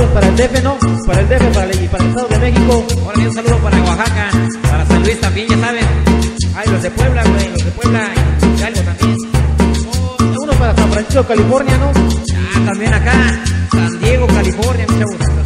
saludos para el DF, ¿no? Para el DF para el, para el Estado de México. Ahora bien, un saludo para Oaxaca, para San Luis también, ya saben. Ay, los de Puebla, güey, los de Puebla, y algo también. Uno para San Francisco, California, ¿no? Ah, también acá, San Diego, California, muchachos.